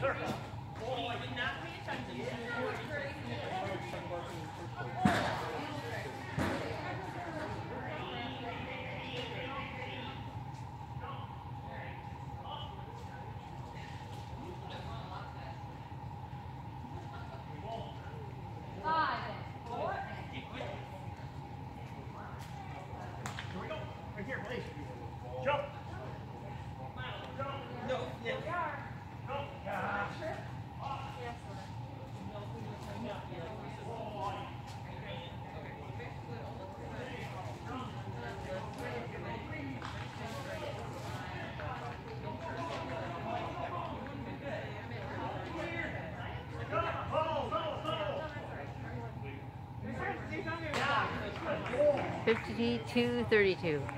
Right 5232.